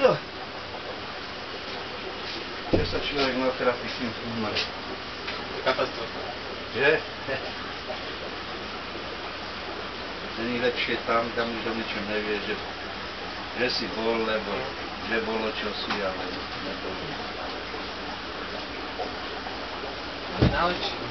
No. Čo sa človek má s tým umre? Katastrofa. Že? Není lepšie tam, tam už o ničom nevie, že, že si bol, lebo že bolo čosi, ale nebolo. Najlepšie.